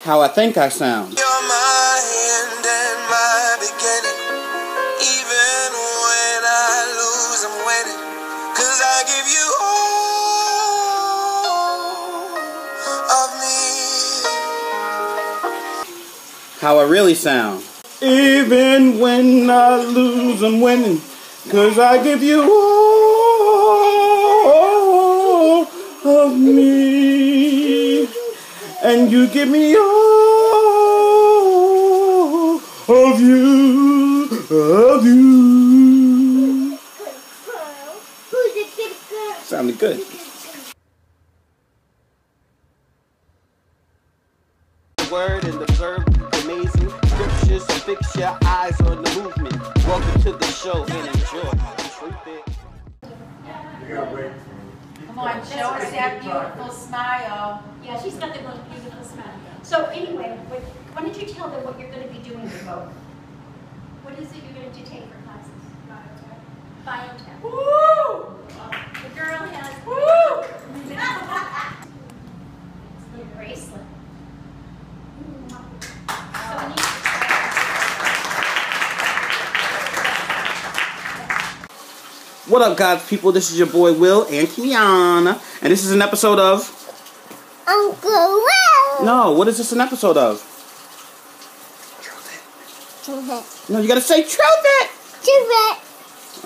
how I think I sound. You're my end and my beginning. Even when I lose, I'm winning. Cause I give you all of me. How I really sound. Even when I lose, I'm winning. Cause I give you all of me. And you give me all of you. Of you. Who's the good girl? Sounded good. word and observe amazing scriptures. Fix your eyes on the movement. Welcome to the show and enjoy. Truthit. Come on, show us that beautiful smile. Yeah, she's got the most beautiful smile. So anyway, what- why don't you tell them what you're going to be doing for both? What is it you're going to take for classes? Biotech. Biotech. Woo! The girl has Woo! little bracelet. So we need What up, God's people? This is your boy Will and Kiana, and this is an episode of. Uncle Will. No, what is this an episode of? No, you gotta say Truthit.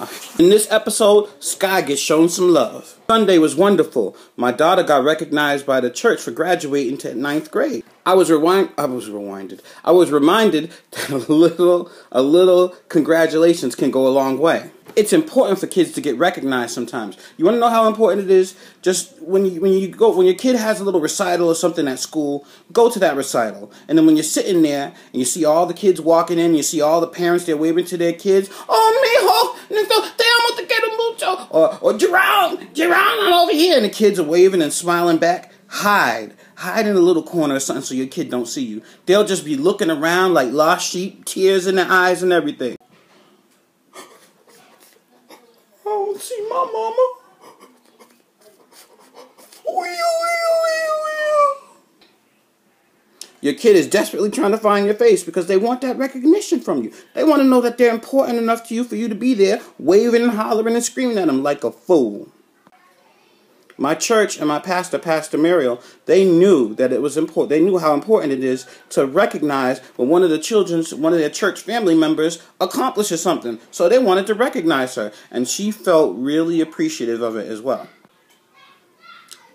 In this episode, Skye gets shown some love. Sunday was wonderful. My daughter got recognized by the church for graduating to ninth grade. I was rewind. I was rewinded. I was reminded that a little, a little congratulations can go a long way. It's important for kids to get recognized sometimes. You want to know how important it is? Just when you when you go when your kid has a little recital or something at school, go to that recital. And then when you're sitting there and you see all the kids walking in, you see all the parents they're waving to their kids. Oh, mijo, te amo, te quiero mucho. Or or Jerome, Jerome, I'm over here, and the kids are waving and smiling back. Hide, hide in a little corner or something so your kid don't see you. They'll just be looking around like lost sheep, tears in their eyes and everything. I don't see my mama. Your kid is desperately trying to find your face because they want that recognition from you. They want to know that they're important enough to you for you to be there, waving and hollering and screaming at them like a fool. My church and my pastor, Pastor Muriel, they knew that it was important. They knew how important it is to recognize when one of the children's, one of their church family members accomplishes something. So they wanted to recognize her, and she felt really appreciative of it as well.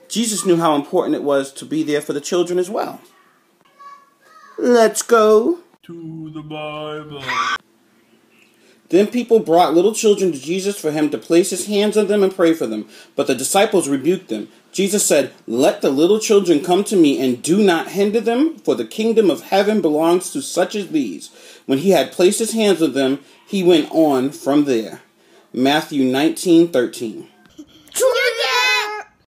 Jesus knew how important it was to be there for the children as well. Let's go. to the Bible. Then people brought little children to Jesus for him to place his hands on them and pray for them. But the disciples rebuked them. Jesus said, Let the little children come to me and do not hinder them, for the kingdom of heaven belongs to such as these. When he had placed his hands on them, he went on from there. Matthew nineteen thirteen.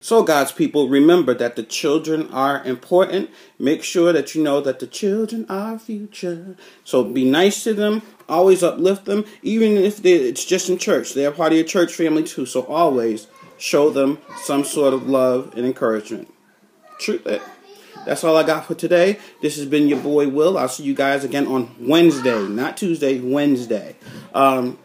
So, God's people, remember that the children are important. Make sure that you know that the children are future. So, be nice to them. Always uplift them, even if they, it's just in church. They're part of your church family too. So, always show them some sort of love and encouragement. Truthit. That's all I got for today. This has been your boy Will. I'll see you guys again on Wednesday, not Tuesday, Wednesday. Um,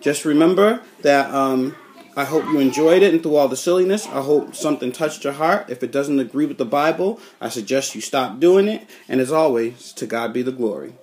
just remember that um, I hope you enjoyed it and through all the silliness, I hope something touched your heart. If it doesn't agree with the Bible, I suggest you stop doing it. And as always, to God be the glory.